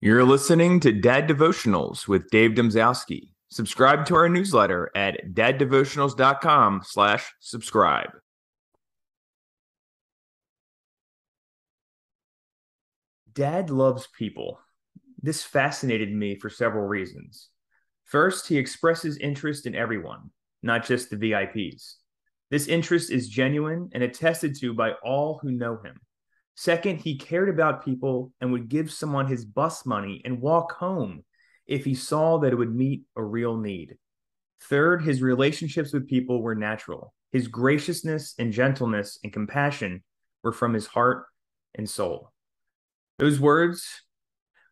You're listening to Dad Devotionals with Dave Domzalski. Subscribe to our newsletter at daddevotionals.com slash subscribe. Dad loves people. This fascinated me for several reasons. First, he expresses interest in everyone, not just the VIPs. This interest is genuine and attested to by all who know him. Second, he cared about people and would give someone his bus money and walk home if he saw that it would meet a real need. Third, his relationships with people were natural. His graciousness and gentleness and compassion were from his heart and soul. Those words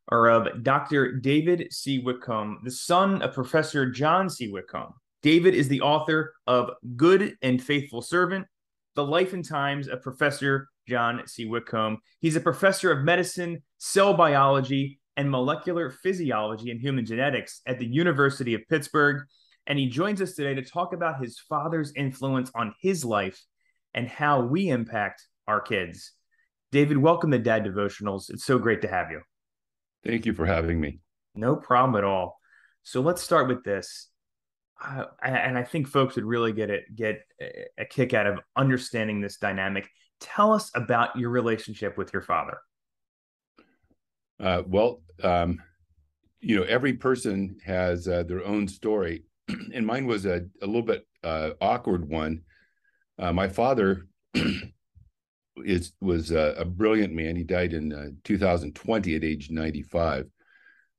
are of Dr. David C. Whitcomb, the son of Professor John C. Whitcomb. David is the author of Good and Faithful Servant, The Life and Times of Professor John C. Whitcomb. He's a professor of medicine, cell biology, and molecular physiology and human genetics at the University of Pittsburgh. And he joins us today to talk about his father's influence on his life and how we impact our kids. David, welcome to Dad Devotionals. It's so great to have you. Thank you for having me. No problem at all. So let's start with this. Uh, and I think folks would really get it, get a kick out of understanding this dynamic. Tell us about your relationship with your father. Uh, well, um, you know, every person has uh, their own story, and mine was a, a little bit uh, awkward one. Uh, my father is was a, a, brilliant man. He died in uh, 2020 at age 95.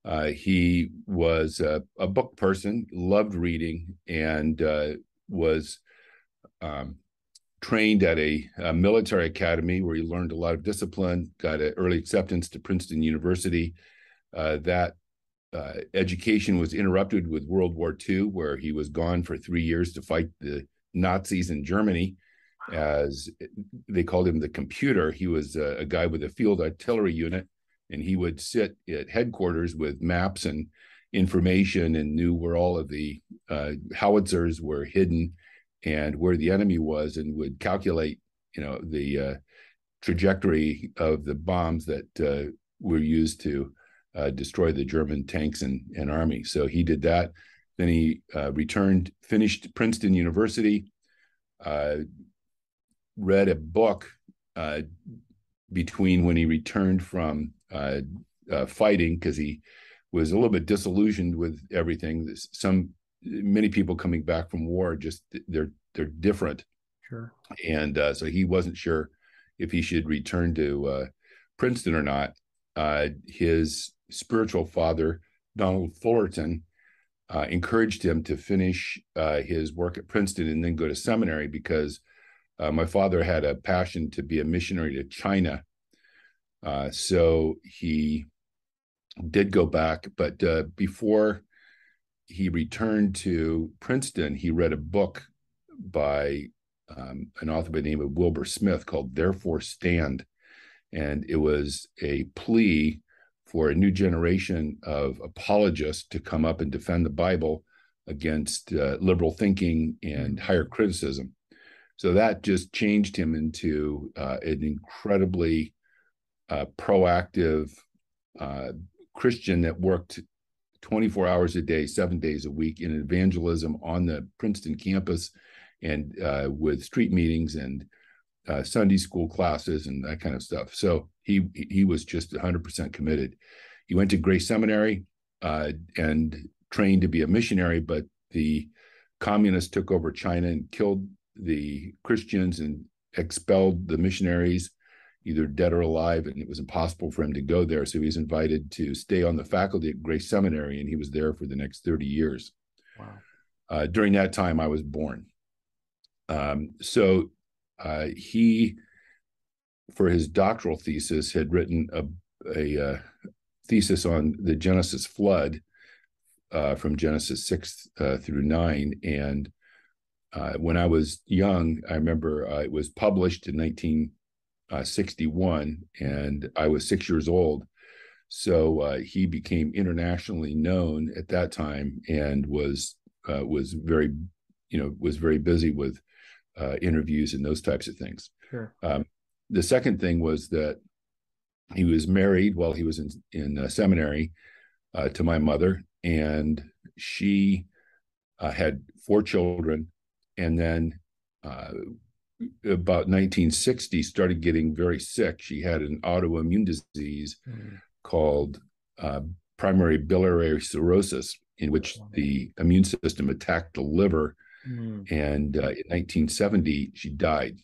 Uh, he was a, a, book person, loved reading, and was um, trained at a, a, military academy where he learned a lot of discipline, got an early acceptance to Princeton University. Uh, that uh, education was interrupted with World War II, where he was gone for three years to fight the Nazis in Germany. As they called him the computer, he was a, a guy with a field artillery unit, and he would sit at headquarters with maps and information and knew where all of the uh, howitzers were hidden and where the enemy was and would calculate you know the uh, trajectory of the bombs that uh, were used to uh, destroy the German tanks and, and army. So he did that. Then he uh, returned, finished Princeton University, uh, read a book uh, between when he returned from fighting because he was a little bit disillusioned with everything. Some many people coming back from war just they're they're different. Sure. And uh, so he wasn't sure if he should return to uh, Princeton or not. Uh, his spiritual father, Donald Fullerton, uh, encouraged him to finish uh, his work at Princeton and then go to seminary because uh, my father had a passion to be a missionary to China. so he did go back, but before he returned to Princeton, he read a book by um, an author by the name of Wilbur Smith called Therefore Stand. And it was a plea for a new generation of apologists to come up and defend the Bible against uh, liberal thinking and higher criticism. So that just changed him into uh, an incredibly uh, proactive uh, Christian that worked 24 hours a day, seven days a week in evangelism on the Princeton campus and uh, with street meetings and uh, Sunday school classes and that kind of stuff. So he he was just 100% committed. He went to Grace Seminary uh, and trained to be a missionary, but the communists took over China and killed the Christians and expelled the missionaries either dead or alive, and it was impossible for him to go there. So he was invited to stay on the faculty at Grace Seminary, and he was there for the next 30 years. Wow. Uh, during that time, I was born. Um, so uh, he, for his doctoral thesis, had written a, a uh, thesis on the Genesis flood uh, from Genesis 6 uh, through 9. And uh, when I was young, I remember it was published in 19- uh, 61, and I was six years old. So uh, he became internationally known at that time and was uh, was very, you know, was very busy with uh, interviews and those types of things. Sure. Um, the second thing was that he was married while he was in in uh, seminary uh, to my mother, and she uh, had four children, and then uh, about 1960 started getting very sick. She had an autoimmune disease mm. called uh, primary biliary cirrhosis, in which the immune system attacked the liver. Mm. And uh, in 1970, she died.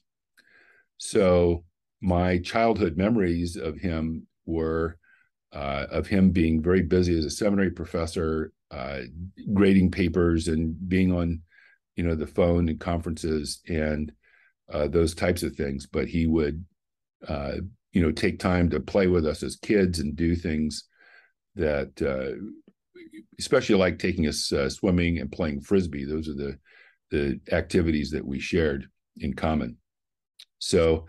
So my childhood memories of him were uh, of him being very busy as a seminary professor, uh, grading papers and being on, you know, the phone and conferences and uh, those types of things. But he would, uh, you know, take time to play with us as kids and do things that, uh, especially like taking us uh, swimming and playing frisbee. Those are the the activities that we shared in common. So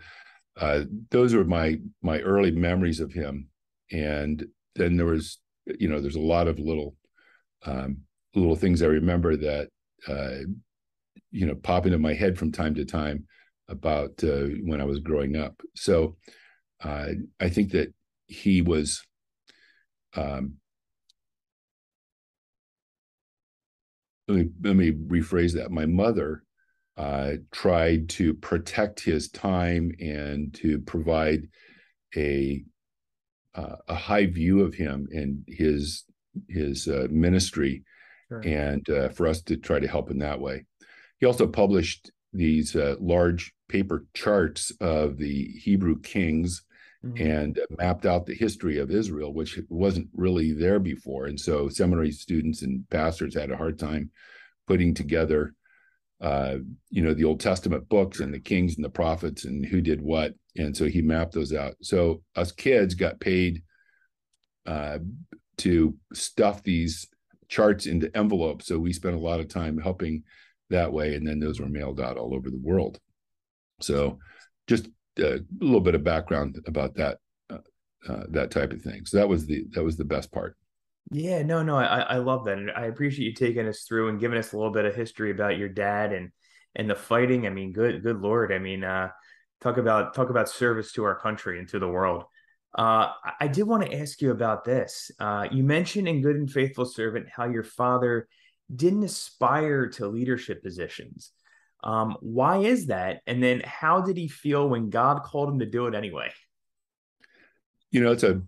uh, those were my my early memories of him. And then there was, you know, there's a lot of little um, little things I remember that uh, you know pop into my head from time to time about uh, when I was growing up. So uh, I think that he was. Um, let me let me rephrase that. My mother uh, tried to protect his time and to provide a uh, a high view of him and his his uh, ministry, sure. and uh, for us to try to help in that way. He also published these uh, large paper charts of the Hebrew kings mm-hmm. and mapped out the history of Israel, which wasn't really there before. And so seminary students and pastors had a hard time putting together uh, you know, the Old Testament books and the kings and the prophets and who did what. And so he mapped those out. So us kids got paid uh, to stuff these charts into envelopes. So we spent a lot of time helping that way. And then those were mailed out all over the world. So just a little bit of background about that, uh, uh, that type of thing. So that was the, that was the best part. Yeah, no, no, I, I love that. And I appreciate you taking us through and giving us a little bit of history about your dad and and the fighting. I mean, good good lord. I mean, uh talk about talk about service to our country and to the world. Uh I did want to ask you about this. Uh you mentioned in Good and Faithful Servant how your father didn't aspire to leadership positions. Um, why is that? And then how did he feel when God called him to do it anyway? You know, it's a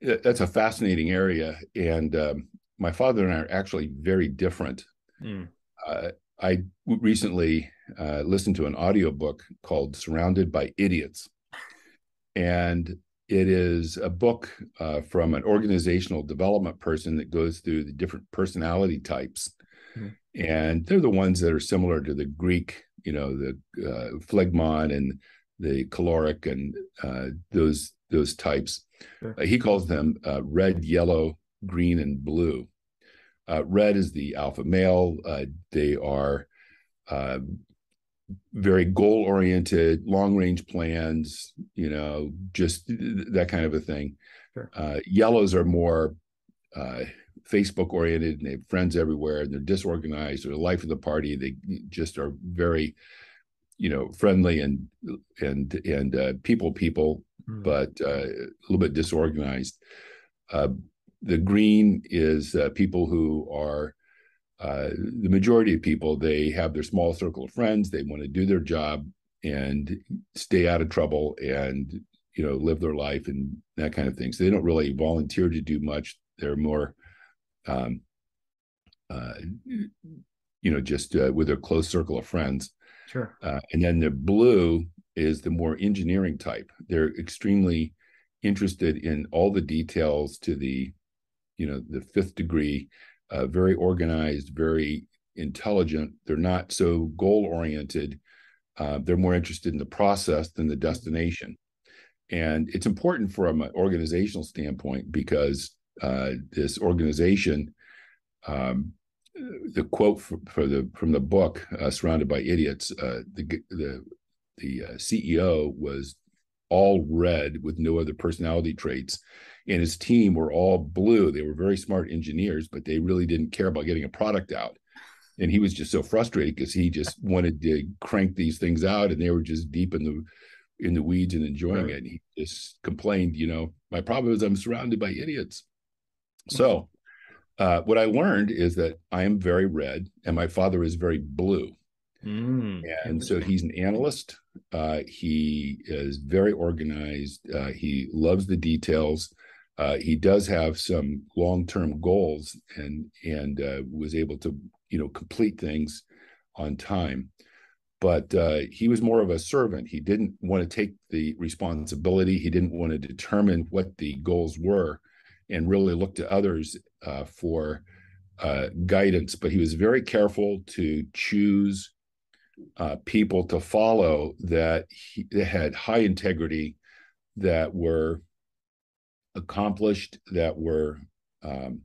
that's a fascinating area, and um, my father and I are actually very different. Mm. Uh, I recently uh, listened to an audiobook called "Surrounded by Idiots," and it is a book uh, from an organizational development person that goes through the different personality types. And they're the ones that are similar to the Greek, you know, the uh, phlegmon and the choleric and uh, those those types. Sure. Uh, he calls them uh, red, yellow, green, and blue. Uh, red is the alpha male. Uh, they are uh, very goal oriented, long range plans, you know, just that kind of a thing. Sure. Uh, yellows are more Facebook oriented and they have friends everywhere and they're disorganized. They're the life of the party. They just are very, you know, friendly and and and people people mm. but uh, a little bit disorganized. Uh, the green is uh, people who are uh, the majority of people. They have their small circle of friends. They want to do their job and stay out of trouble and you know live their life and that kind of thing. So they don't really volunteer to do much. They're more um, uh, you know, just uh, with a close circle of friends. Sure. Uh, and then the blue is the more engineering type. They're extremely interested in all the details to the, you know, the fifth degree, uh, very organized, very intelligent. They're not so goal oriented. Uh, they're more interested in the process than the destination. And it's important from an organizational standpoint because uh, this organization, um, the quote for, for, the from the book uh, "Surrounded by Idiots," uh, the the the uh, CEO was all red with no other personality traits, and his team were all blue. They were very smart engineers, but they really didn't care about getting a product out. And he was just so frustrated because he just wanted to crank these things out, and they were just deep in the in the weeds and enjoying right. it. And he just complained, you know, my problem is I'm surrounded by idiots. So, uh, what I learned is that I am very red and my father is very blue. Mm, and so he's an analyst. Uh, he is very organized. Uh, he loves the details. Uh, he does have some long-term goals and and uh, was able to you know complete things on time but uh, he was more of a servant he didn't want to take the responsibility he didn't want to determine what the goals were and really look to others uh, for uh, guidance but he was very careful to choose uh, people to follow that, he, that had high integrity that were accomplished that were um,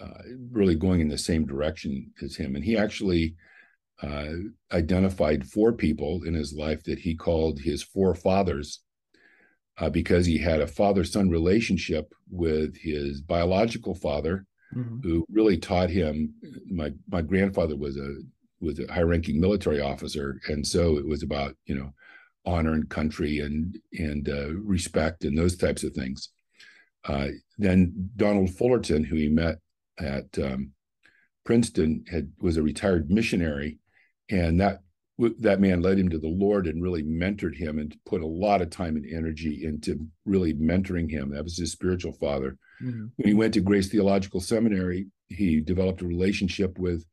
uh, really going in the same direction as him. And he actually uh, identified four people in his life that he called his four fathers uh, because he had a father son relationship with his biological father. Mm-hmm. Who really taught him? My my grandfather was a was a high ranking military officer, and so it was about you know honor and country and and uh, respect and those types of things. Uh, then Donald Fullerton, who he met at um, Princeton, had was a retired missionary, and that that man led him to the Lord and really mentored him and put a lot of time and energy into really mentoring him. That was his spiritual father. Mm-hmm. When he went to Grace Theological Seminary, he developed a relationship with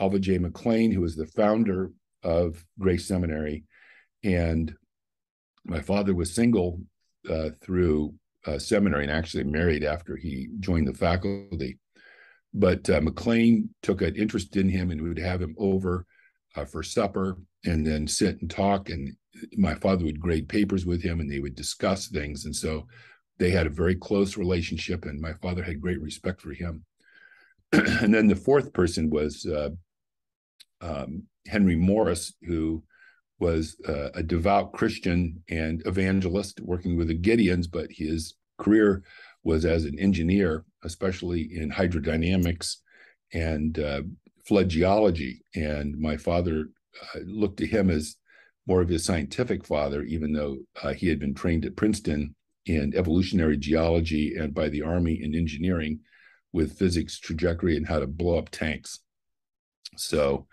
Alva J. McClain, who was the founder of Grace Seminary. And my father was single uh, through uh, seminary and actually married after he joined the faculty. But uh, McClain took an interest in him and would have him over uh, for supper and then sit and talk. And my father would grade papers with him and they would discuss things. And so they had a very close relationship, and my father had great respect for him. and then the fourth person was uh, um, Henry Morris, who was uh, a devout Christian and evangelist working with the Gideons, but his career was as an engineer, especially in hydrodynamics and uh, flood geology. And my father uh, looked to him as more of his scientific father, even though uh, he had been trained at Princeton in evolutionary geology and by the Army in engineering with physics trajectory and how to blow up tanks. So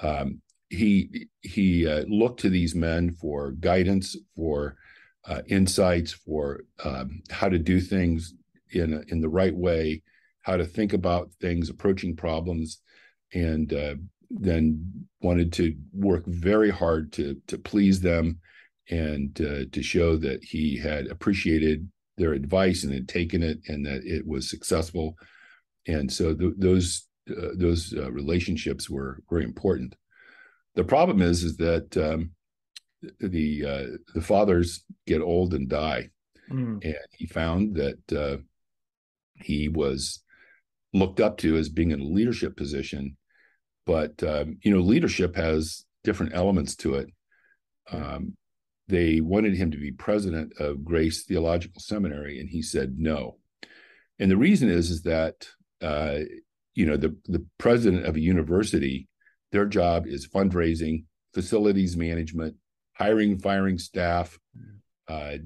um, he he uh, looked to these men for guidance, for uh, insights, for um, how to do things in in the right way, how to think about things, approaching problems, and uh, then wanted to work very hard to to please them and uh, to show that he had appreciated their advice and had taken it and that it was successful. And so th- those uh, those uh, relationships were very important. The problem is, is that um, the uh, the fathers get old and die, mm. and he found that uh, he was looked up to as being in a leadership position, but um, you know, leadership has different elements to it. Um, they wanted him to be president of Grace Theological Seminary, and he said no. And the reason is is that uh, you know the the president of a university their job is fundraising, facilities management, hiring, firing staff, uh,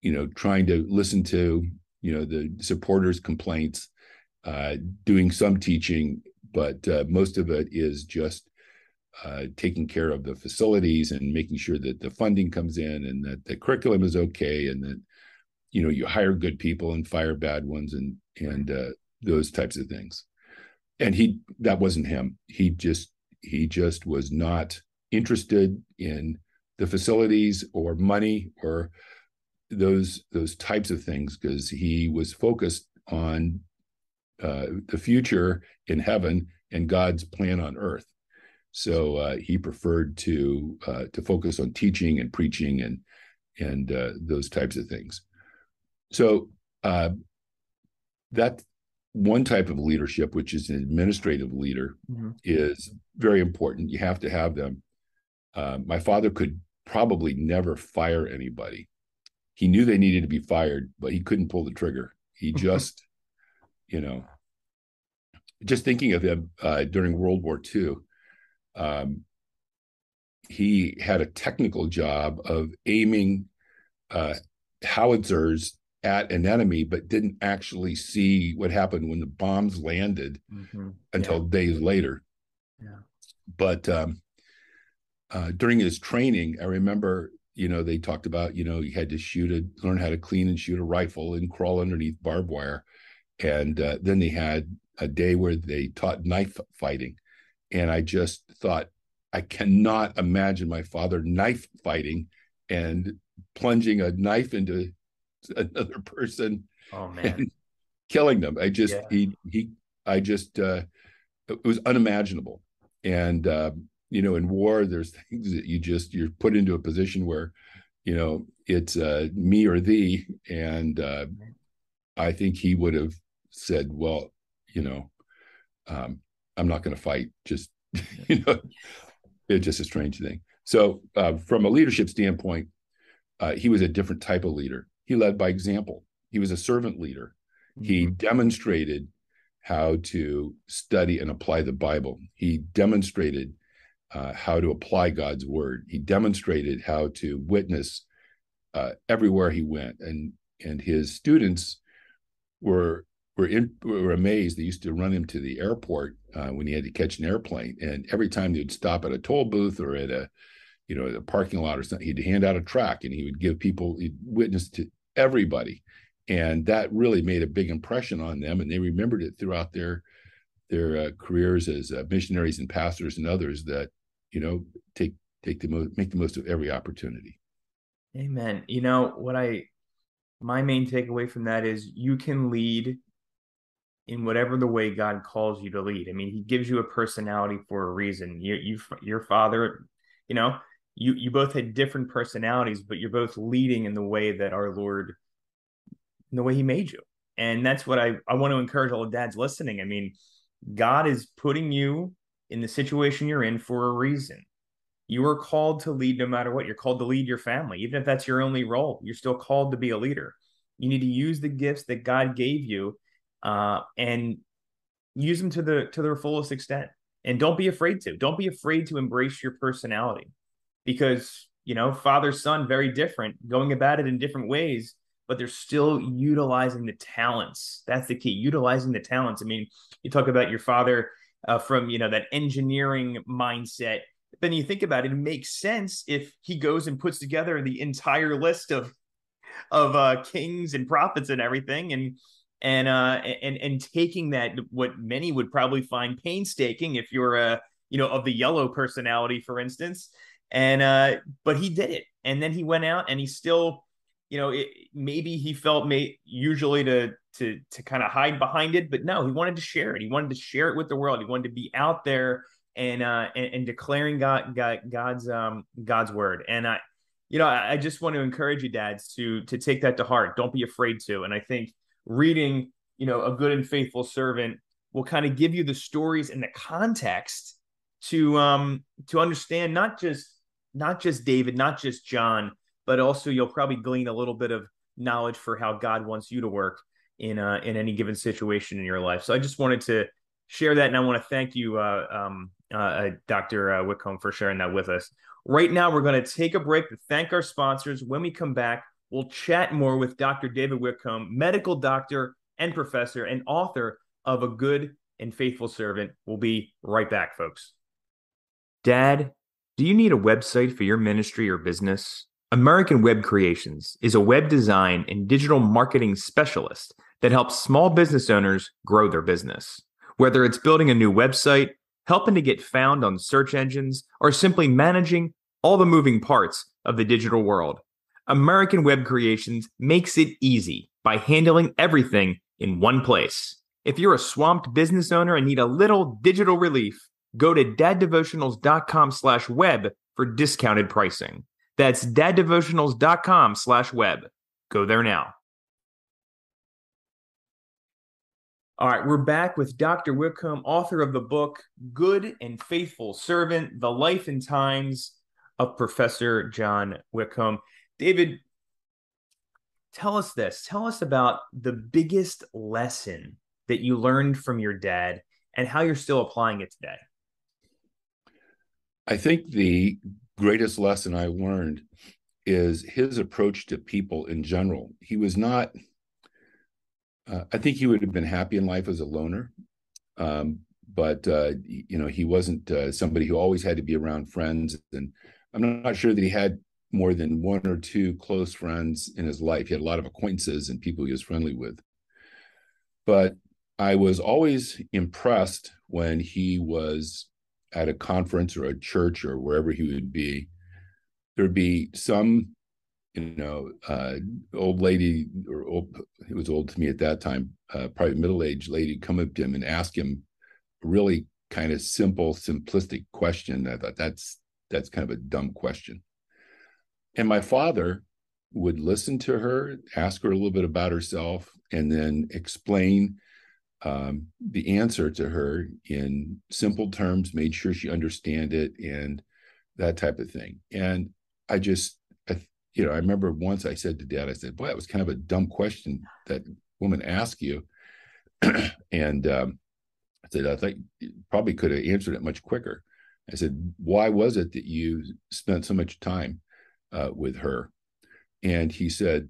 you know, trying to listen to, you know, the supporters' complaints, uh, doing some teaching, but uh, most of it is just uh, taking care of the facilities and making sure that the funding comes in and that the curriculum is okay and that you know you hire good people and fire bad ones and and uh, those types of things. And he that wasn't him. He just he just was not interested in the facilities or money or those those types of things because he was focused on uh, the future in heaven and God's plan on earth. So uh, he preferred to uh, to focus on teaching and preaching and and uh, those types of things. So uh, that one type of leadership, which is an administrative leader, mm-hmm. is very important. You have to have them. Uh, my father could probably never fire anybody. He knew they needed to be fired, but he couldn't pull the trigger. He mm-hmm. just, you know, just thinking of him uh, during World War II, um, he had a technical job of aiming uh, howitzers at an enemy, but didn't actually see what happened when the bombs landed mm-hmm. until yeah. days later. Yeah. But um, uh, during his training, I remember, you know, they talked about, you know, he had to shoot a, learn how to clean and shoot a rifle and crawl underneath barbed wire. And uh, then they had a day where they taught knife fighting. And I just thought, I cannot imagine my father knife fighting and plunging a knife into another person oh man. killing them. I just yeah. he he i just uh it was unimaginable. And uh you know in war there's things that you just you're put into a position where you know it's uh me or thee. And uh i think he would have said well you know um i'm not going to fight just you know it's just a strange thing so uh, from a leadership standpoint uh, he was a different type of leader he led by example. He was a servant leader. Mm-hmm. He demonstrated how to study and apply the Bible. He demonstrated uh, how to apply God's word. He demonstrated how to witness uh, everywhere he went, and and his students were were in, were amazed. They used to run him to the airport uh, when he had to catch an airplane, and every time they'd stop at a toll booth or at a you know, the parking lot or something. He'd hand out a track and he would give people, he'd witness to everybody. And that really made a big impression on them. And they remembered it throughout their their uh, careers as uh, missionaries and pastors and others that, you know, take take the most make the most of every opportunity. Amen. You know, what I my main takeaway from that is you can lead in whatever the way God calls you to lead. I mean, He gives you a personality for a reason. You, you, your father, you know, you you both had different personalities, but you're both leading in the way that our Lord, in the way He made you, and that's what I I want to encourage all the dads listening. I mean, God is putting you in the situation you're in for a reason. You are called to lead no matter what. You're called to lead your family, even if that's your only role. You're still called to be a leader. You need to use the gifts that God gave you, uh, and use them to the to their fullest extent. And don't be afraid to. Don't be afraid to embrace your personality because you know father son very different going about it in different ways but they're still utilizing the talents that's the key utilizing the talents i mean you talk about your father uh, from you know that engineering mindset then you think about it it makes sense if he goes and puts together the entire list of of uh, kings and prophets and everything and and uh and and taking that what many would probably find painstaking if you're a you know of the yellow personality for instance. And uh but he did it and then he went out and he still you know it, maybe he felt may usually to to to kind of hide behind it but no he wanted to share it. He wanted to share it with the world. He wanted to be out there and uh and, and declaring god, god god's um god's word. And i you know I, I just want to encourage you dads to to take that to heart. Don't be afraid to. And i think reading you know a good and faithful servant will kind of give you the stories and the context to um to understand not just not just David, not just John, but also you'll probably glean a little bit of knowledge for how God wants you to work in uh, in any given situation in your life. So I just wanted to share that, and I want to thank you, uh, um, uh, uh Dr. Uh, Whitcomb, for sharing that with us. Right now, we're going to take a break to thank our sponsors. When we come back, we'll chat more with Dr. David Whitcomb, medical doctor and professor and author of A Good and Faithful Servant. We'll be right back, folks. Dad, do you need a website for your ministry or business? American Web Creations is a web design and digital marketing specialist that helps small business owners grow their business. Whether it's building a new website, helping to get found on search engines, or simply managing all the moving parts of the digital world, American Web Creations makes it easy by handling everything in one place. If you're a swamped business owner and need a little digital relief, go to daddevotionals.com slash web for discounted pricing. That's daddevotionals.com slash web. Go there now. All right, we're back with Dr. Whitcomb, author of the book Good and Faithful Servant The Life and Times of Professor John Whitcomb. David, tell us this. Tell us about the biggest lesson that you learned from your dad and how you're still applying it today. I think the greatest lesson I learned is his approach to people in general. He was not, uh, I think he would have been happy in life as a loner. Um, but, uh, you know, he wasn't uh, somebody who always had to be around friends. And I'm not sure that he had more than one or two close friends in his life. He had a lot of acquaintances and people he was friendly with. But I was always impressed when he was at a conference or a church or wherever he would be. There'd be some, you know, uh, old lady or old, he was old to me at that time, uh, probably middle aged lady, come up to him and ask him a really kind of simple, simplistic question. I thought that's that's kind of a dumb question. And my father would listen to her, ask her a little bit about herself, and then explain um, the answer to her in simple terms, made sure she understand it, and that type of thing. And I just, I, you know, I remember once I said to Dad, I said, "Boy, that was kind of a dumb question that woman asked you," and um, I said, "I think probably could have answered it much quicker." I said, "Why was it that you spent so much time uh, with her?" And he said,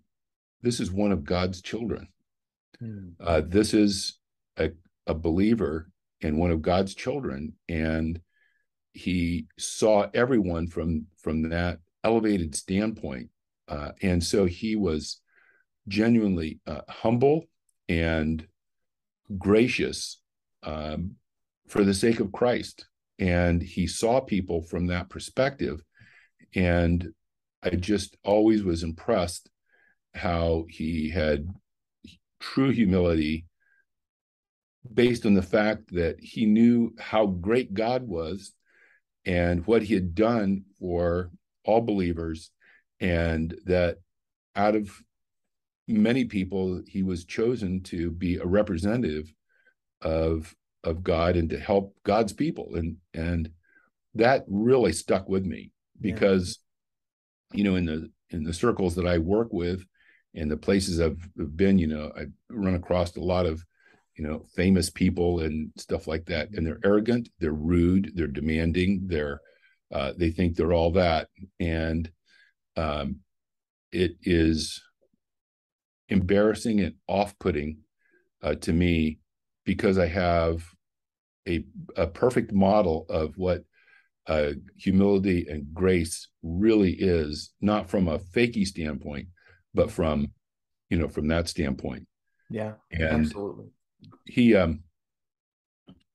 "This is one of God's children." Hmm. Uh, this is a, a believer and one of God's children, and he saw everyone from from that elevated standpoint, uh, and so he was genuinely uh, humble and gracious um, for the sake of Christ, and he saw people from that perspective, and I just always was impressed how he had true humility based on the fact that he knew how great God was and what he had done for all believers, and that out of many people, he was chosen to be a representative of of God and to help God's people. And and that really stuck with me because. You know in the in the circles that I work with and the places I've been, you know, I run across a lot of you know, famous people and stuff like that. And they're arrogant, they're rude, they're demanding, they're uh, they think they're all that, and um, it is embarrassing and off-putting uh, to me because I have a a perfect model of what uh, humility and grace really is, not from a fakey standpoint, but from you know from that standpoint. Yeah, and absolutely. he um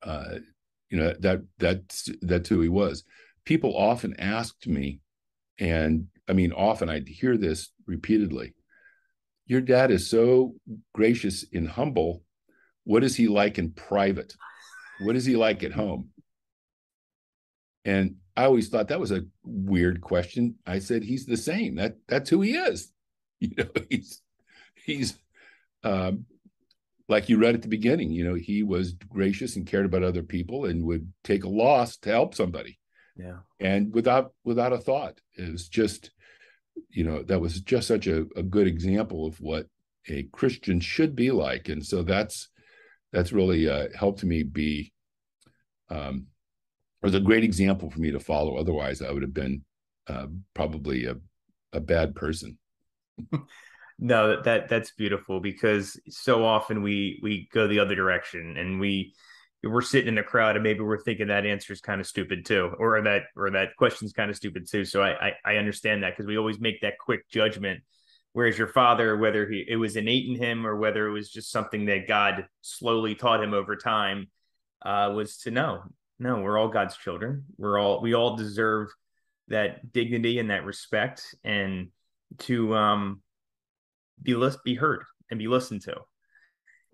uh you know that that's that's who he was. People often asked me and i mean often i'd hear this repeatedly your dad is so gracious and humble. What is he like in private? What is he like at home and i always thought that was a weird question i said he's the same that that's who he is you know he's he's um, like you read at the beginning, you know, he was gracious and cared about other people and would take a loss to help somebody. Yeah. And without without a thought. It was just, you know, that was just such a, a good example of what a Christian should be like. And so that's that's really uh, helped me be um was a great example for me to follow. Otherwise, I would have been uh, probably a, a bad person. no that, that that's beautiful because so often we we go the other direction and we we're sitting in a crowd and maybe we're thinking that answer is kind of stupid too or that or that question's kind of stupid too so i i, I understand that because we always make that quick judgment whereas your father whether he it was innate in him or whether it was just something that god slowly taught him over time uh was to know no we're all god's children we're all we all deserve that dignity and that respect and to um be list be heard and be listened to.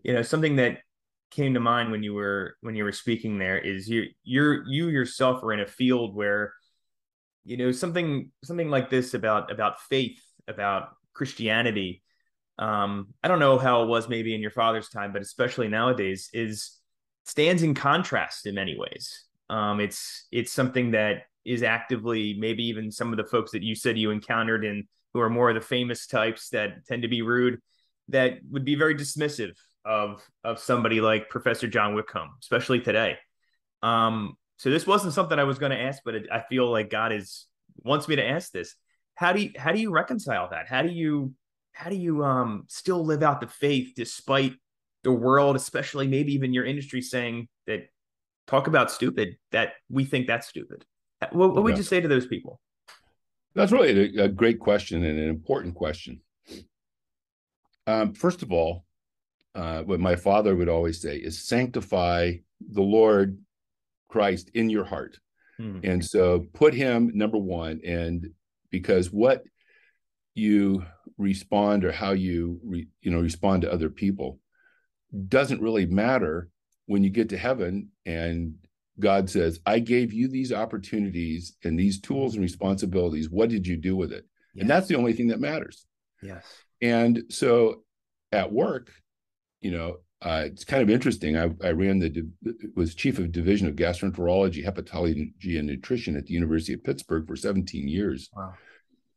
You know, something that came to mind when you were when you were speaking there is you you're you yourself are in a field where you know something something like this about about faith about christianity um i don't know how it was maybe in your father's time but especially nowadays is stands in contrast in many ways um it's it's something that is actively maybe even some of the folks that you said you encountered and who are more of the famous types that tend to be rude, that would be very dismissive of of somebody like Professor John Whitcomb, especially today. Um, so this wasn't something I was going to ask, but it, I feel like God is wants me to ask this. How do you how do you reconcile that? How do you how do you um still live out the faith despite the world, especially maybe even your industry saying that talk about stupid, that we think that's stupid. What, what would yeah. you say to those people? That's really a, a, great question and an important question. Um, first of all, uh, what my father would always say is sanctify the Lord Christ in your heart. Hmm. And so put him number one. And because what you respond or how you re, you know respond to other people doesn't really matter when you get to heaven and God says, I gave you these opportunities and these tools and responsibilities. What did you do with it? Yes. And that's the only thing that matters. Yes. And so at work, you know, uh, it's kind of interesting. I, I ran the was chief of division of gastroenterology, hepatology, and nutrition at the University of Pittsburgh for 17 years. Wow.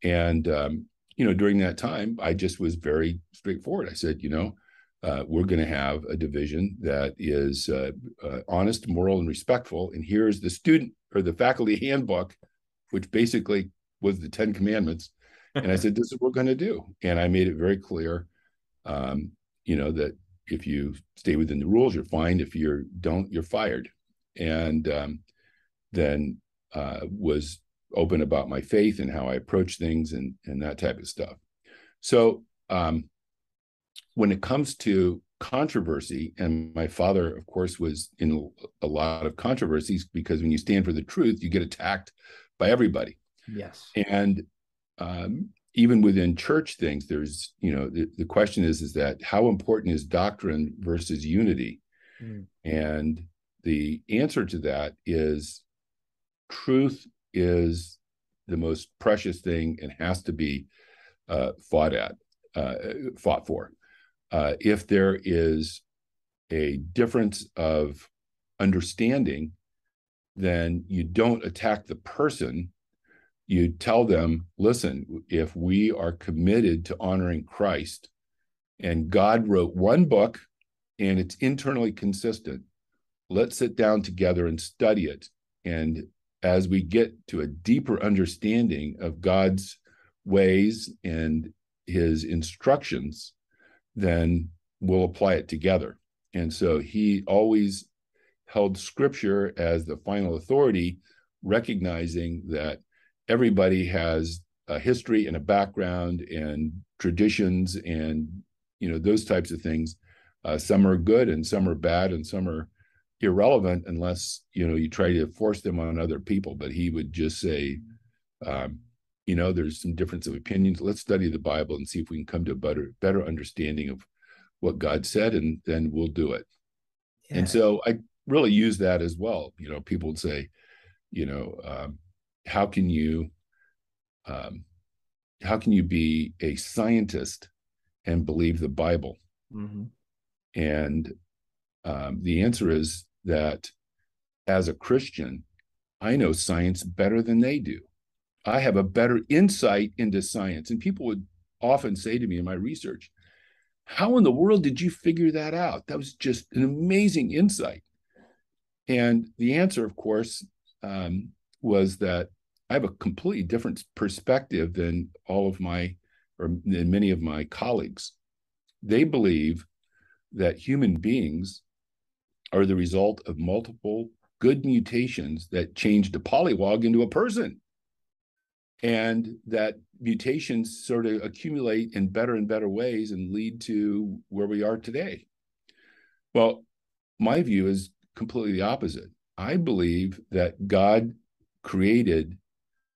And um, you know, during that time, I just was very straightforward. I said, you know, uh, we're going to have a division that is uh, uh, honest, moral, and respectful. And here's the student or the faculty handbook, which basically was the Ten Commandments. And I said, this is what we're going to do. And I made it very clear, um, you know, that if you stay within the rules, you're fine. If you don't, you're fired. And um, then uh, was open about my faith and how I approach things and and that type of stuff. So um, when it comes to controversy, and my father, of course, was in a lot of controversies because when you stand for the truth, you get attacked by everybody. Yes. And um, even within church things, there's, you know, the, the question is, is that how important is doctrine versus unity? Mm. And the answer to that is truth is the most precious thing and has to be uh, fought at, uh, fought for uh, if there is a difference of understanding, then you don't attack the person. You tell them, listen, if we are committed to honoring Christ and God wrote one book and it's internally consistent, let's sit down together and study it. And as we get to a deeper understanding of God's ways and his instructions, then we'll apply it together. And so he always held scripture as the final authority, recognizing that everybody has a history and a background and traditions and you know those types of things. Uh, some are good and some are bad and some are irrelevant unless you know you try to force them on other people. But he would just say, um, you know there's some difference of opinions. Let's study the bible and see if we can come to a better better understanding of what god said and then we'll do it. Yeah. and so i really use that as well. You know people would say you know um, how can you um, how can you be a scientist and believe the bible? Mm-hmm. and um, the answer is that as a christian i know science better than they do I have a better insight into science. And people would often say to me in my research, How in the world did you figure that out? That was just an amazing insight. And the answer, of course, um, was that I have a completely different perspective than all of my, or than many of my colleagues. They believe that human beings are the result of multiple good mutations that changed a pollywog into a person and that mutations sort of accumulate in better and better ways and lead to where we are today. Well, my view is completely the opposite. I believe that God created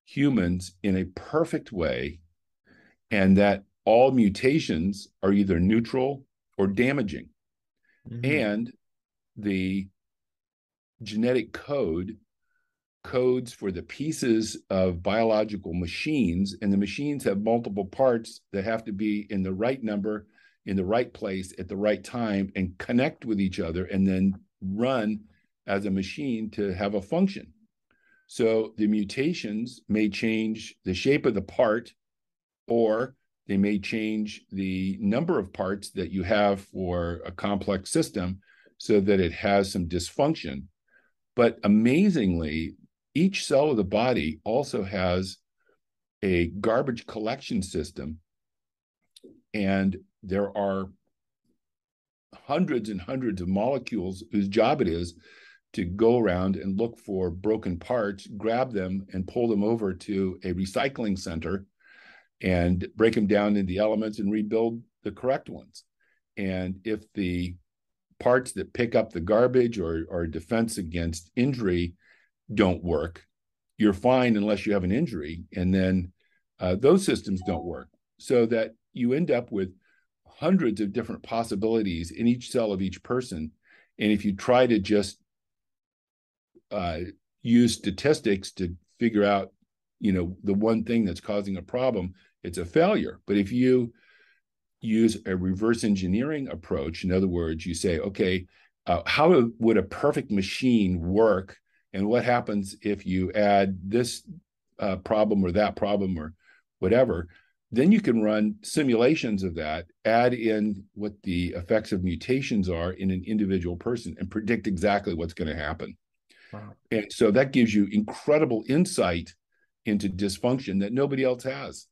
humans in a perfect way and that all mutations are either neutral or damaging. Mm-hmm. And the genetic code codes for the pieces of biological machines, and the machines have multiple parts that have to be in the right number, in the right place, at the right time, and connect with each other, and then run as a machine to have a function. So the mutations may change the shape of the part, or they may change the number of parts that you have for a complex system so that it has some dysfunction. But amazingly, each cell of the body also has a garbage collection system, and there are hundreds and hundreds of molecules whose job it is to go around and look for broken parts, grab them, and pull them over to a recycling center and break them down into elements and rebuild the correct ones. And if the parts that pick up the garbage or, or defense against injury don't work, you're fine unless you have an injury. And then uh, those systems don't work. So that you end up with hundreds of different possibilities in each cell of each person. And if you try to just uh, use statistics to figure out, you know, the one thing that's causing a problem, it's a failure. But if you use a reverse engineering approach, in other words, you say, okay, uh, how would a perfect machine work? And what happens if you add this uh, problem or that problem or whatever? Then you can run simulations of that, add in what the effects of mutations are in an individual person, and predict exactly what's going to happen. Wow. And so that gives you incredible insight into dysfunction that nobody else has.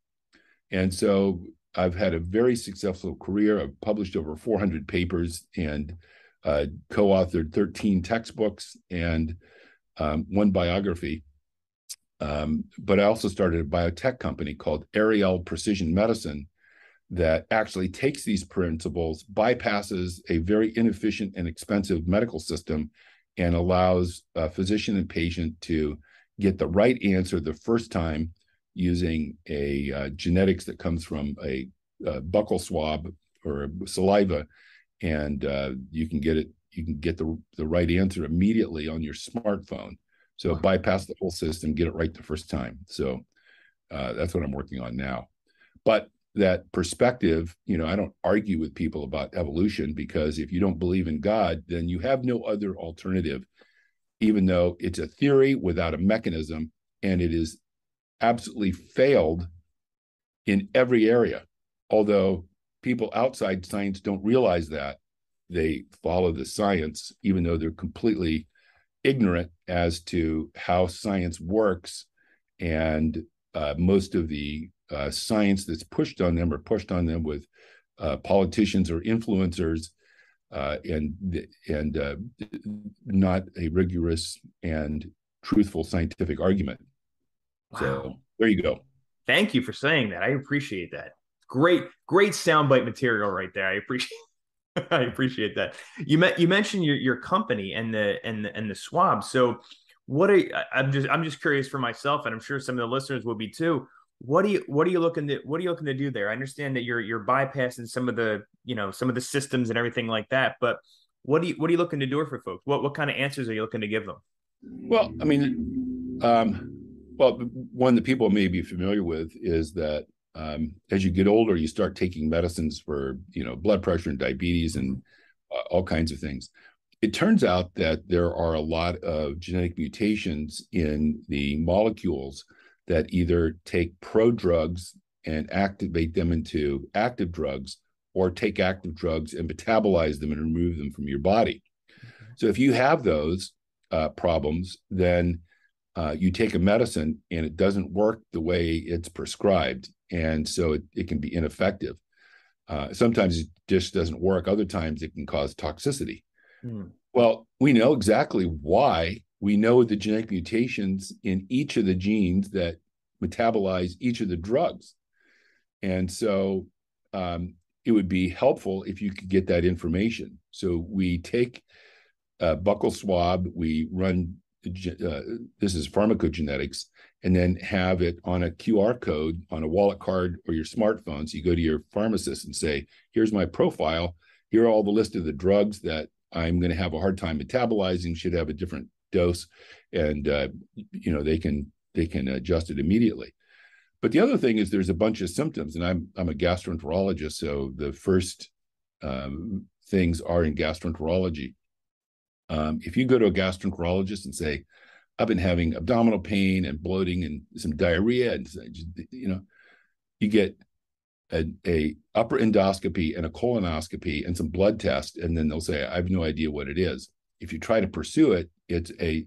And so I've had a very successful career. I've published over 400 papers and uh, co authored 13 textbooks and um, one biography. Um, but I also started a biotech company called Ariel Precision Medicine that actually takes these principles, bypasses a very inefficient and expensive medical system, and allows a physician and patient to get the right answer the first time using a uh, genetics that comes from a, a, buccal swab or saliva, and uh, you can get it. You can get the the right answer immediately on your smartphone. So wow. bypass the whole system, get it right the first time. So uh, that's what I'm working on now. But that perspective, you know, I don't argue with people about evolution because if you don't believe in God, then you have no other alternative, even though it's a theory without a mechanism and it is absolutely failed in every area. Although people outside science don't realize that, they follow the science, even though they're completely ignorant as to how science works. And uh, most of the uh, science that's pushed on them or pushed on them with uh, politicians or influencers uh, and and uh, not a rigorous and truthful scientific argument. Wow. so there you go. Thank you for saying that. I appreciate that. Great great soundbite material right there. I appreciate I appreciate that. You met you mentioned your your company and the and the and the swab. So what are you, I'm just I'm just curious for myself, and I'm sure some of the listeners will be too. What are you what are you looking to what are you looking to do there? I understand that you're you're bypassing some of the you know some of the systems and everything like that, but what do you what are you looking to do for folks? What what kind of answers are you looking to give them? Well, I mean, um, well, one that people may be familiar with is that um, as you get older, you start taking medicines for you know blood pressure and diabetes and uh, all kinds of things. It turns out that there are a lot of genetic mutations in the molecules that either take prodrugs and activate them into active drugs, or take active drugs and metabolize them and remove them from your body. So if you have those uh, problems, then uh, you take a medicine and it doesn't work the way it's prescribed and so it, it can be ineffective. Uh, sometimes it just doesn't work. Other times it can cause toxicity. Hmm. Well, we know exactly why. We know the genetic mutations in each of the genes that metabolize each of the drugs. And so um, it would be helpful if you could get that information. So we take a buccal swab, we run, uh, this is pharmacogenetics, and then have it on a QR code on a wallet card or your smartphone. So you go to your pharmacist and say, here's my profile. Here are all the list of the drugs that I'm going to have a hard time metabolizing, should have a different dose. And, uh, you know, they can, they can adjust it immediately. But the other thing is there's a bunch of symptoms and I'm, I'm a gastroenterologist. So the first um, things are in gastroenterology. Um, if you go to a gastroenterologist and say, I've been having abdominal pain and bloating and some diarrhea, and you know, you get a, a, upper endoscopy and a colonoscopy and some blood tests, and then they'll say, "I have no idea what it is." If you try to pursue it, it's a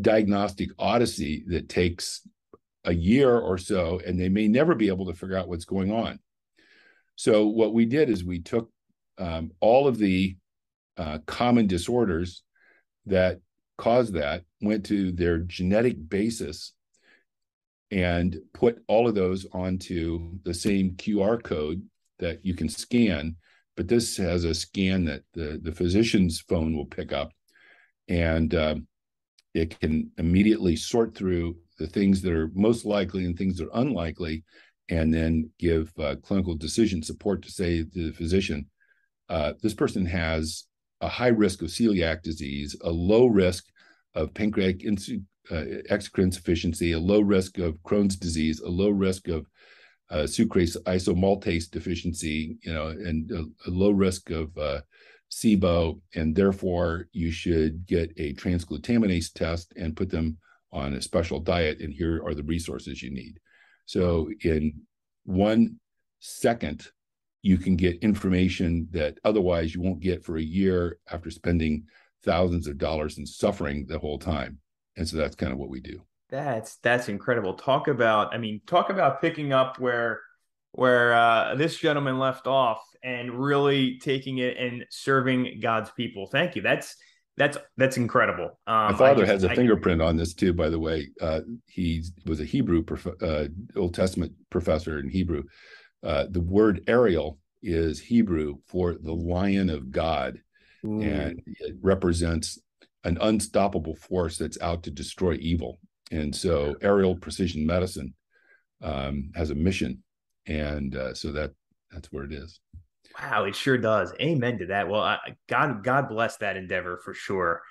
diagnostic odyssey that takes a year or so, and they may never be able to figure out what's going on. So what we did is we took um, all of the uh, common disorders that cause that, went to their genetic basis, and put all of those onto the same QR code that you can scan. But this has a scan that the, the physician's phone will pick up, and uh, it can immediately sort through the things that are most likely and things that are unlikely, and then give uh, clinical decision support to say to the physician, uh, this person has a high risk of celiac disease, a low risk of pancreatic insu- uh, exocrine insufficiency, a low risk of Crohn's disease, a low risk of uh, sucrase isomaltase deficiency, you know, and a, a low risk of uh, SIBO, and therefore you should get a transglutaminase test and put them on a special diet. And here are the resources you need. So in one second, you can get information that otherwise you won't get for a year after spending thousands of dollars and suffering the whole time. And so that's kind of what we do. That's that's incredible. Talk about, I mean, talk about picking up where where uh, this gentleman left off and really taking it and serving God's people. Thank you. That's that's that's incredible. Um, My father just, has a I, fingerprint on this too. By the way, uh, he was a Hebrew prof- uh, Old Testament professor in Hebrew. Uh, the word Ariel is Hebrew for the Lion of God, Ooh. and it represents an unstoppable force that's out to destroy evil. And so, Ariel Precision Medicine um, has a mission and uh, so that that's where it is. Wow, it sure does. Amen to that. Well, I, God, God bless that endeavor for sure.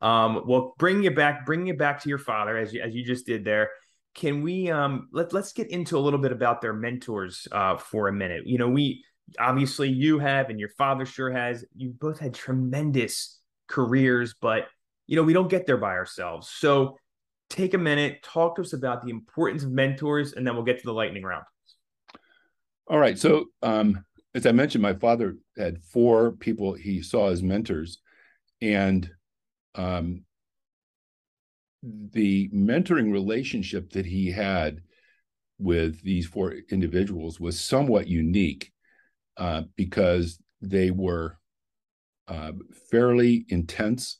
Um, well, bring you back, bring you back to your father as you, as you just did there. Can we um, let let's get into a little bit about their mentors uh, for a minute? You know, we obviously you have, and your father sure has. You both had tremendous careers, but you know we don't get there by ourselves. So take a minute, talk to us about the importance of mentors, and then we'll get to the lightning round. All right. So, um, as I mentioned, my father had four people he saw as mentors, and um, the mentoring relationship that he had with these four individuals was somewhat unique uh, because they were uh, fairly intense.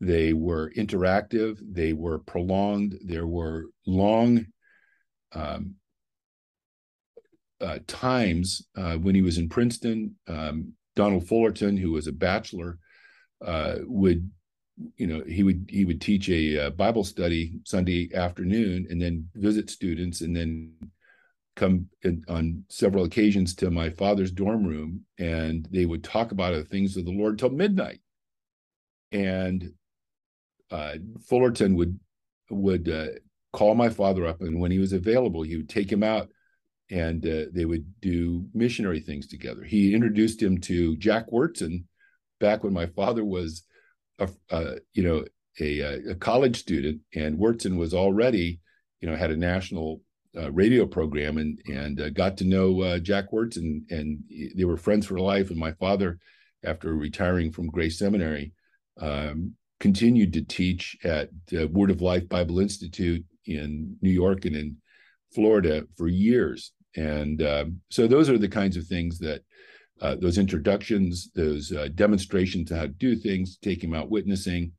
They were interactive. They were prolonged. There were long um, uh, times uh, when he was in Princeton, um, Donald Fullerton, who was a bachelor, uh, would you know he would he would teach a, uh, Bible study Sunday afternoon and then visit students and then come in, on several occasions to my father's dorm room and they would talk about the things of the Lord till midnight. And uh, Fullerton would would uh, call my father up and when he was available he would take him out and uh, they would do missionary things together. He introduced him to Jack Wyrtzen back when my father was, a, uh, you know, a, a, college student, and Wyrtzen was already, you know, had a national uh, radio program and and uh, got to know uh, Jack Wyrtzen, and and they were friends for life. And my father, after retiring from Grace Seminary, um, continued to teach at the Word of Life Bible Institute in New York and in Florida for years and um, so those are the kinds of things that uh, those introductions, those uh, demonstrations how to do things, take him out witnessing.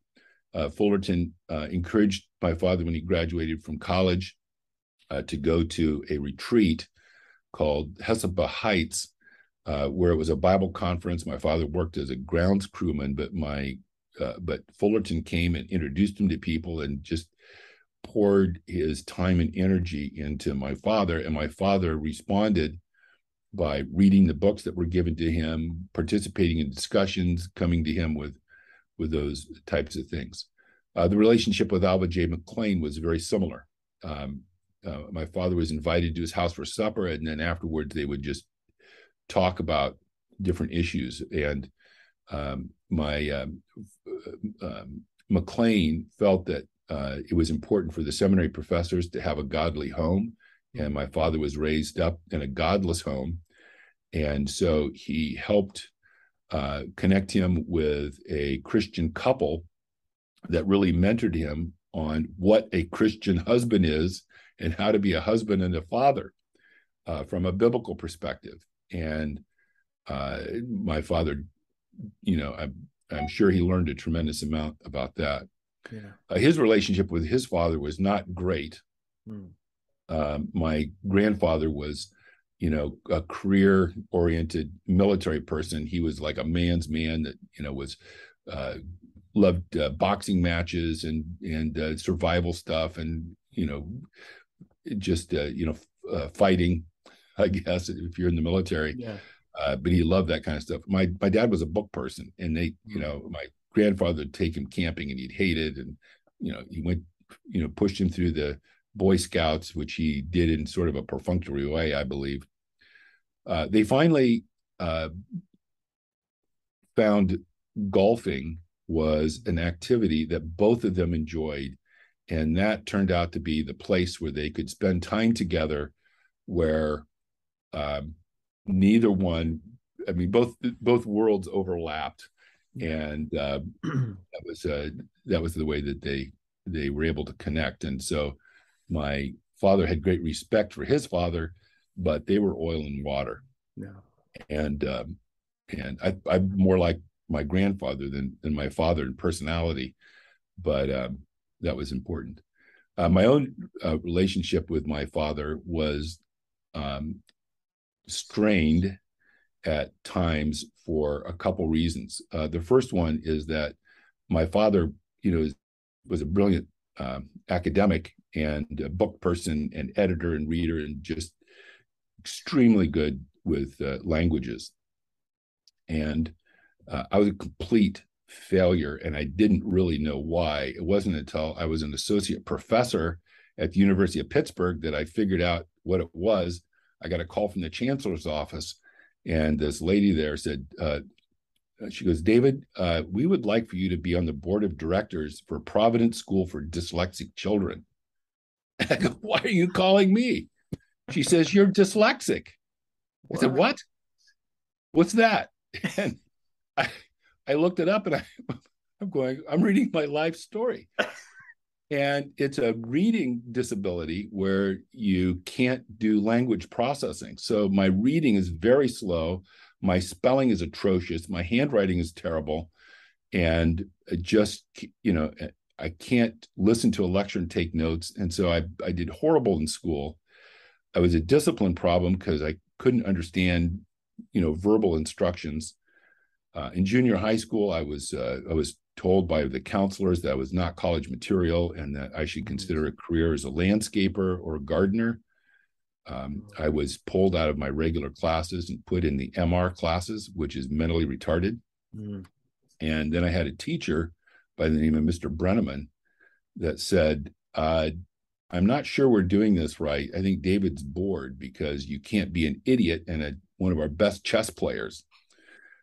Uh, Fullerton uh, encouraged my father when he graduated from college uh, to go to a retreat called Hephzibah Heights, where it was a Bible conference. My father worked as a grounds crewman, but my but Fullerton came and introduced him to people and just poured his time and energy into my father, and my father responded by reading the books that were given to him, participating in discussions, coming to him with with those types of things. Uh, the relationship with Alva J. McClain was very similar. Um, uh, my father was invited to his house for supper, and then afterwards they would just talk about different issues. And um, my um, uh, um McClain felt that uh, it was important for the seminary professors to have a godly home. And my father was raised up in a godless home. And so he helped uh, connect him with a Christian couple that really mentored him on what a Christian husband is and how to be a husband and a father uh, from a biblical perspective. And uh, my father, you know, I'm, I'm sure he learned a tremendous amount about that. Yeah. Uh, his relationship with his father was not great. Hmm. Um, my grandfather was, you know, a career-oriented military person. He was like a man's man that you know was uh, loved uh, boxing matches and and uh, survival stuff, and you know, just uh, you know, uh, fighting. I guess if you're in the military. Yeah. Uh, but he loved that kind of stuff. My my dad was a book person, and they, you hmm. know, my grandfather would take him camping, and he'd hate it, and you know, he went, you know, pushed him through the Boy Scouts, which he did in sort of a perfunctory way, I believe. Uh, they finally uh, found golfing was an activity that both of them enjoyed. And that turned out to be the place where they could spend time together where um, neither one, I mean, both both worlds overlapped. And uh, that was uh, that was the way that they they were able to connect. And so my father had great respect for his father, but they were oil and water. Yeah. And um, and I, I'm more like my grandfather than than my father in personality, but um, that was important. Uh, my own uh, relationship with my father was um, strained at times for a couple reasons. Uh, the first one is that my father, you know, was a brilliant um, academic and a book person and editor and reader and just extremely good with uh, languages. And uh, I was a complete failure and I didn't really know why. It wasn't until I was an associate professor at the University of Pittsburgh that I figured out what it was. I got a call from the chancellor's office, and this lady there said, uh, she goes, David, uh, we would like for you to be on the board of directors for Providence School for Dyslexic Children. I go, why are you calling me? She says, you're dyslexic. I said, what? What's that? And I, I looked it up and I, I'm going, I'm reading my life story. And it's a reading disability where you can't do language processing. So my reading is very slow. My spelling is atrocious. My handwriting is terrible. And just, you know, I can't listen to a lecture and take notes. And so I, I did horrible in school. I was a discipline problem because I couldn't understand, you know, verbal instructions. Uh, in junior high school, I was uh, I was told by the counselors that I was not college material and that I should consider a career as a landscaper or a gardener. Um, I was pulled out of my regular classes and put in the MR classes, which is mentally retarded. Mm. And then I had a teacher by the name of Mr. Brenneman that said, uh, I'm not sure we're doing this right. I think David's bored because you can't be an idiot and a, one of our best chess players.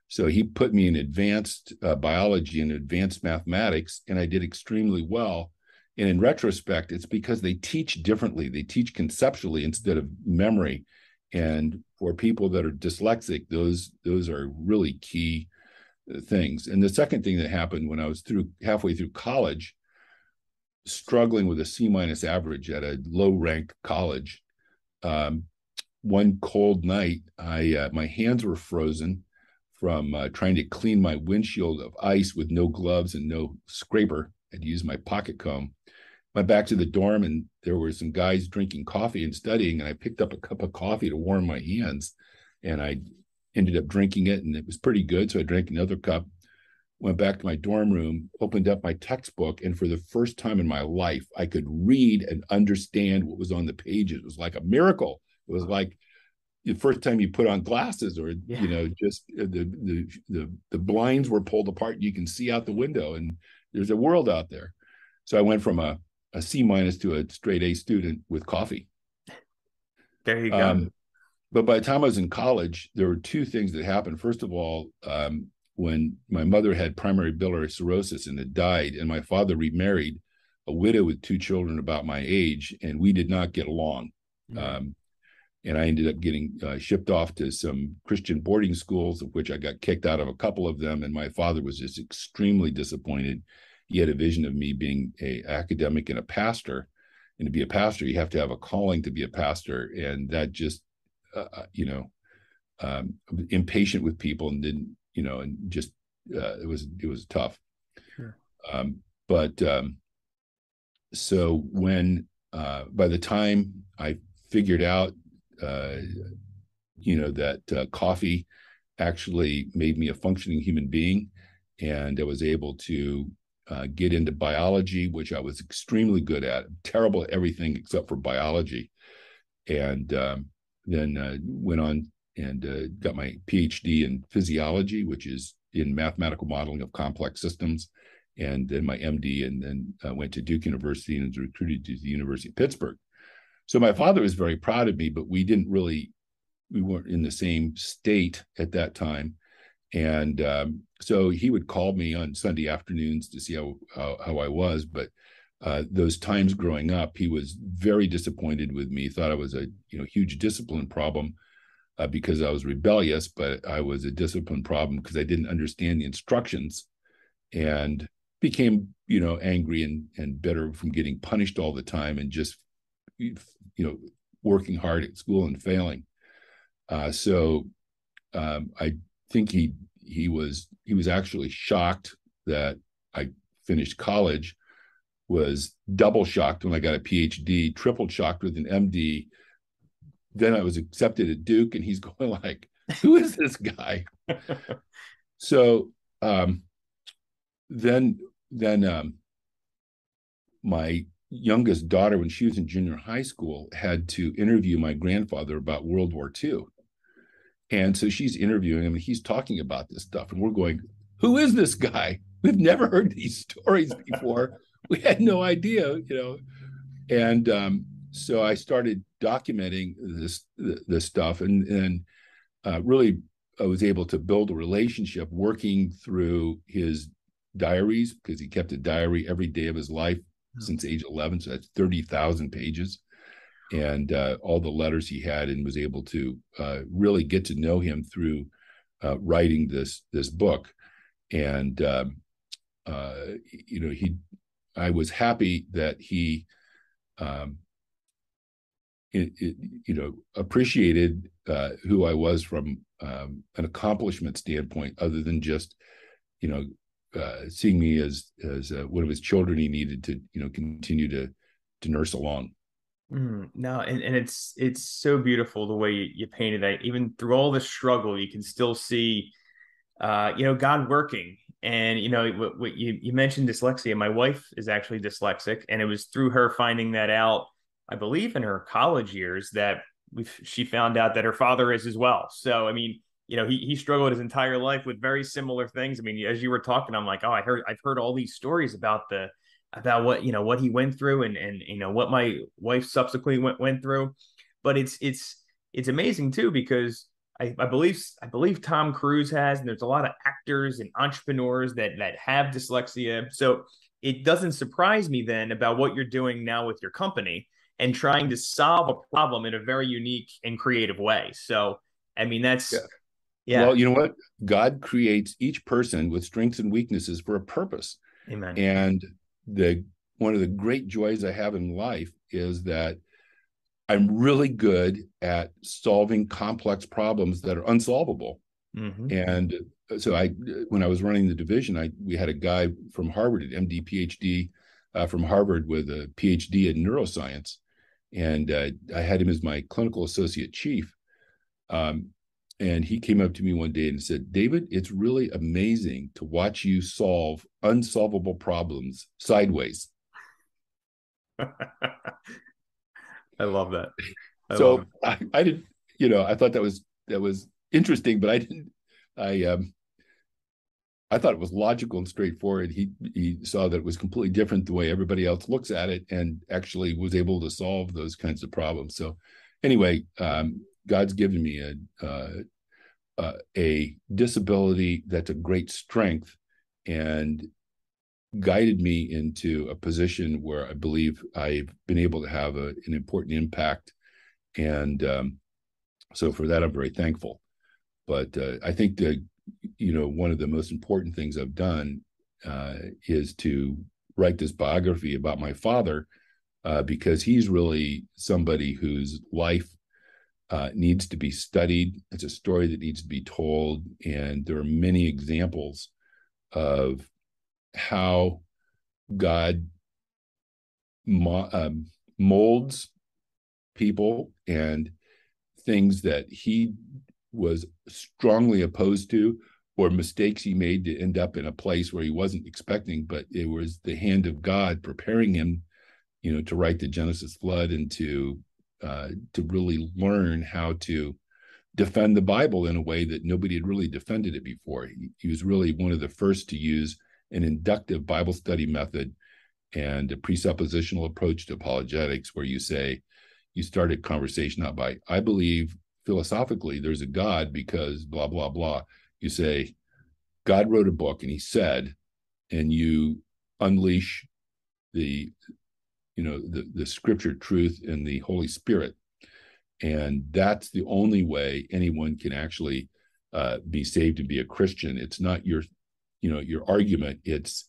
So he put me in advanced uh, biology and advanced mathematics, and I did extremely well. And in retrospect, it's because they teach differently. They teach conceptually instead of memory. And for people that are dyslexic, those those are really key things. And the second thing that happened when I was through halfway through college, struggling with a C minus average at a low ranked college, um, one cold night, I uh, my hands were frozen from uh, trying to clean my windshield of ice with no gloves and no scraper. I'd use my pocket comb. Went back to the dorm and there were some guys drinking coffee and studying, and I picked up a cup of coffee to warm my hands. And I ended up drinking it and it was pretty good. So I drank another cup, went back to my dorm room, opened up my textbook, and for the first time in my life, I could read and understand what was on the pages. It was like a miracle. It was like the first time you put on glasses or yeah. you know just uh, the, the the the blinds were pulled apart you can see out the window and there's a world out there so i went from a, a c minus to a straight a student with coffee there you go um, but by the time I was in college, there were two things that happened. First of all, um, when my mother had primary biliary cirrhosis and had died, and my father remarried a widow with two children about my age, and we did not get along. Mm-hmm. Um, and I ended up getting uh, shipped off to some Christian boarding schools, of which I got kicked out of a couple of them. And my father was just extremely disappointed. He had a vision of me being a academic and a pastor, and to be a pastor, you have to have a calling to be a pastor, and that just, uh, uh you know, um, impatient with people and didn't, you know, and just uh, it was it was tough. Sure. Um, but um, so when uh, by the time I figured out, uh, you know, that uh, coffee actually made me a functioning human being, and I was able to uh, get into biology, which I was extremely good at. Terrible at everything except for biology, and um, then uh, went on and uh, got my PhD in physiology, which is in mathematical modeling of complex systems, and then my MD, and then uh, went to Duke University and was recruited to the University of Pittsburgh. So my father was very proud of me, but we didn't really, we weren't in the same state at that time, and um, so he would call me on Sunday afternoons to see how how, how I was, but. Uh, those times growing up, he was very disappointed with me. Thought I was a you know huge discipline problem, uh, because I was rebellious, but I was a discipline problem because I didn't understand the instructions and became, you know, angry and, and bitter from getting punished all the time and just, you know, working hard at school and failing. Uh, so um, I think he he was he was actually shocked that I finished college, was double shocked when I got a PhD, triple shocked with an MD, then I was accepted at Duke, and he's going like, "Who is this guy?" so um, then then um, my youngest daughter, when she was in junior high school, had to interview my grandfather about World War II. And so she's interviewing him, and he's talking about this stuff, and we're going, "Who is this guy? We've never heard these stories before. we had no idea, you know." And um, so I started documenting this this stuff, and and uh, really I was able to build a relationship working through his diaries because he kept a diary every day of his life oh. since age 11 so that's 30,000 pages and uh, all the letters he had and was able to uh, really get to know him through uh, writing this this book and um, uh, you know he I was happy that he um, it, it, you know appreciated uh, who I was from um, an accomplishment standpoint, other than just you know uh, seeing me as as uh, one of his children he needed to you know continue to to nurse along. Mm, no, and, and it's it's so beautiful the way you, you painted that. Even through all the struggle, you can still see, uh, you know, God working. And you know, what, what you you mentioned dyslexia. My wife is actually dyslexic, and it was through her finding that out I believe in her college years that she found out that her father is as well. So I mean, you know, he he struggled his entire life with very similar things. I mean, as you were talking, I'm like, oh, I heard I've heard all these stories about the about what you know what he went through and and you know what my wife subsequently went went through. But it's it's it's amazing too because I, I believe I believe Tom Cruise has, and there's a lot of actors and entrepreneurs that that have dyslexia. So it doesn't surprise me then about what you're doing now with your company and trying to solve a problem in a very unique and creative way. So, I mean, that's yeah. yeah. Well, you know what? God creates each person with strengths and weaknesses for a purpose. Amen. And the one of the great joys I have in life is that I'm really good at solving complex problems that are unsolvable. Mm-hmm. And so I, when I was running the division, I we had a guy from Harvard, an MD, PhD uh, from Harvard with a PhD in neuroscience, and uh, I had him as my clinical associate chief. Um, and he came up to me one day and said, David, it's really amazing to watch you solve unsolvable problems sideways. I love that. I so love I, I didn't, you know, I thought that was that was interesting, but I didn't I um I thought it was logical and straightforward. He he saw that it was completely different the way everybody else looks at it, and actually was able to solve those kinds of problems. So, anyway, um, God's given me a uh, uh, a disability that's a great strength, and guided me into a position where I believe I've been able to have a, an important impact, and um, so for that I'm very thankful. But uh, I think the you know, one of the most important things I've done uh, is to write this biography about my father uh, because he's really somebody whose life uh, needs to be studied. It's a story that needs to be told, and there are many examples of how God mo- um, molds people and things that he was strongly opposed to or mistakes he made to end up in a place where he wasn't expecting but it was the hand of god preparing him you know to write the genesis flood and to uh, to really learn how to defend the bible in a way that nobody had really defended it before. He, he was really one of the first to use an inductive bible study method and a presuppositional approach to apologetics where you say you start a conversation not by i believe philosophically there's a god because blah blah blah. You say god wrote a book and he said and you unleash the you know the the scripture truth and the holy spirit. And that's the only way anyone can actually uh, be saved and be a christian. It's not your you know your argument it's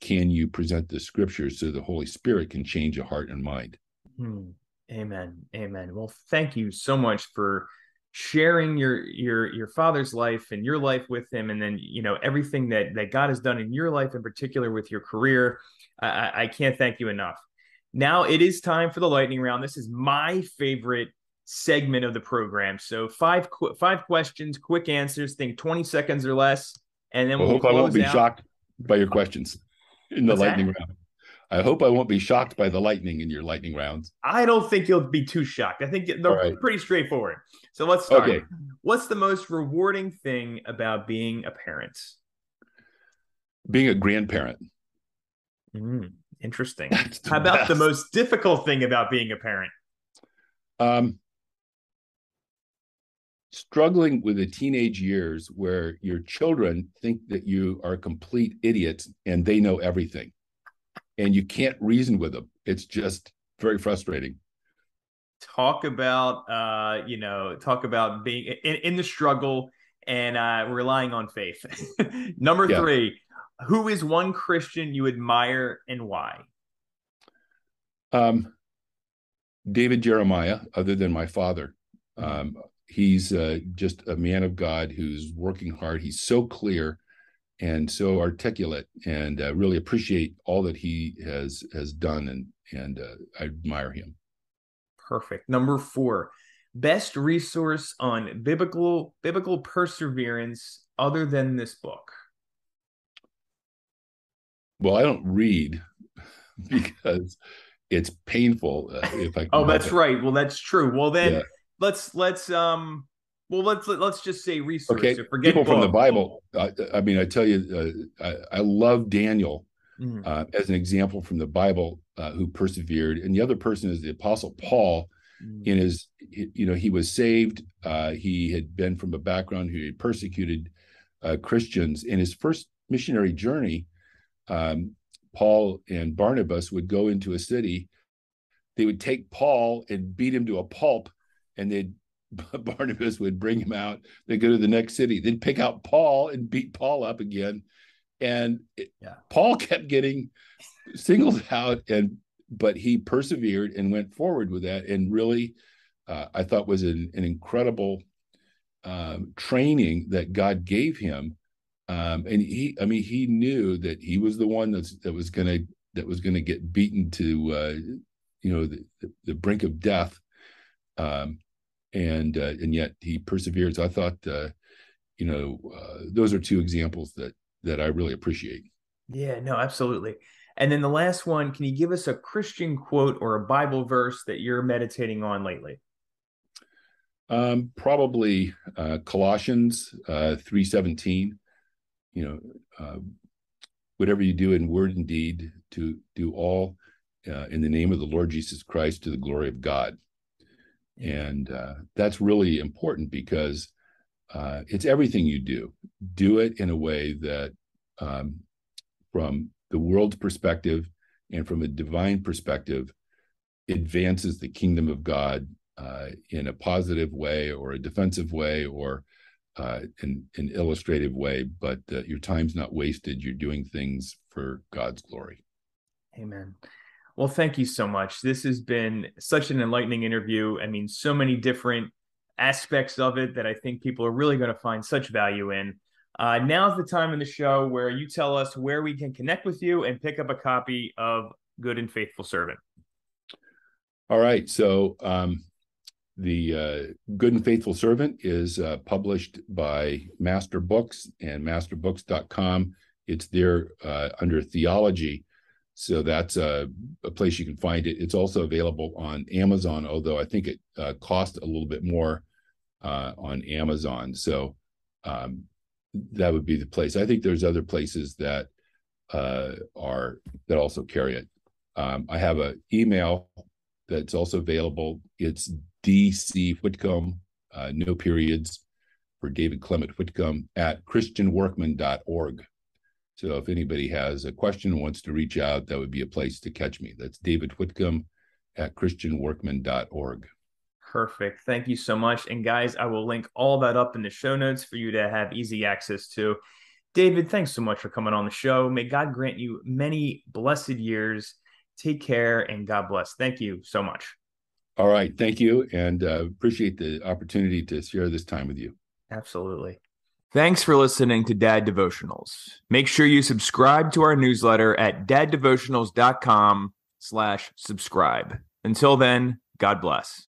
can you present the scriptures so the holy spirit can change a heart and mind? Hmm. amen. Amen. Well thank you so much for sharing your your your father's life and your life with him and then you know everything that that god has done in your life in particular with your career. I i can't thank you enough. Now it is time for the lightning round. This is my favorite segment of the program. So five five questions quick answers think 20 seconds or less and then we'll hope i won't be out. shocked by your questions in the What's lightning that? round. I hope I won't be shocked by the lightning in your lightning rounds. I don't think you'll be too shocked. I think they're right. pretty straightforward. So let's start. Okay. What's the most rewarding thing about being a parent? Being a grandparent. Mm, interesting. How about the most difficult thing about being a parent? Um, struggling with the teenage years where your children think that you are complete idiots and they know everything and you can't reason with them it's just very frustrating Talk about, uh, you know, talk about being in, in the struggle and uh, relying on faith. Number Yeah. three, who is one Christian you admire and why? um, david jeremiah other than my father um, he's uh, just a man of god who's working hard he's so clear and so articulate and uh, really appreciate all that he has has done and and uh, i admire him Perfect. Number four, best resource on biblical biblical perseverance other than this book. Well, I don't read because it's painful. Uh, if I Oh, that's it. right. Well, that's true. Well, then Yeah. Let's let's um well let's let's just say resource. Okay, So forget people from the. Bible. I, I mean, I tell you, uh, I, I love Daniel Mhm. uh, as an example from the Bible uh, who persevered, and the other person is the Apostle Paul. Mhm. In his, you know, he was saved. Uh, he had been from a background who had persecuted uh, Christians. In his first missionary journey, um, Paul and Barnabas would go into a city. They would take Paul and beat him to a pulp, and they'd Barnabas would bring him out. They'd go to the next city. They'd pick out Paul and beat Paul up again. And it- Yeah. Paul kept getting singled out, and but he persevered and went forward with that. And really, uh, I thought was an, an incredible um, training that God gave him. Um, and he, I mean, he knew that he was the one that's that was gonna that was gonna get beaten to, uh, you know, the, the, the brink of death. Um, and uh, and yet he persevered. So I thought, uh, you know, uh, those are two examples that that I really appreciate. Yeah, no, absolutely. And then the last one, can you give us a Christian quote or a Bible verse that you're meditating on lately? Um, probably uh, Colossians uh, three seventeen. You know, uh, whatever you do in word and deed, to do all uh, in the name of the Lord Jesus Christ to the glory of God. And uh, that's really important because uh, it's everything you do. Do it in a way that, um, from the world's perspective and from a divine perspective, advances the kingdom of God uh, in a positive way or a defensive way or uh, in an illustrative way. But uh, your time's not wasted. You're doing things for God's glory. Amen. Well, thank you so much. This has been such an enlightening interview. I mean, so many different aspects of it that I think people are really going to find such value in. Uh, now's the time in the show where you tell us where we can connect with you and pick up a copy of Good and Faithful Servant. All right. So, um, the uh, Good and Faithful Servant is uh, published by Master Books and masterbooks.com. It's there uh, under theology. So that's a, a, place you can find it. It's also available on Amazon, although I think it uh, costs a little bit more uh, on Amazon. So um, that would be the place. I think there's other places that uh, are that also carry it. Um, I have an email that's also available. It's DC Whitcomb, uh, no periods for David Clement Whitcomb at christianworkman.org. So if anybody has a question wants to reach out, that would be a place to catch me. That's David Whitcomb at christianworkman.org. Perfect. Thank you so much. And guys, I will link all that up in the show notes for you to have easy access to. David, thanks so much for coming on the show. May God grant you many blessed years. Take care and God bless. Thank you so much. All right. Thank you. And uh, appreciate the opportunity to share this time with you. Absolutely. Thanks for listening to Dad Devotionals. Make sure you subscribe to our newsletter at daddevotionals.com slash subscribe. Until then, God bless.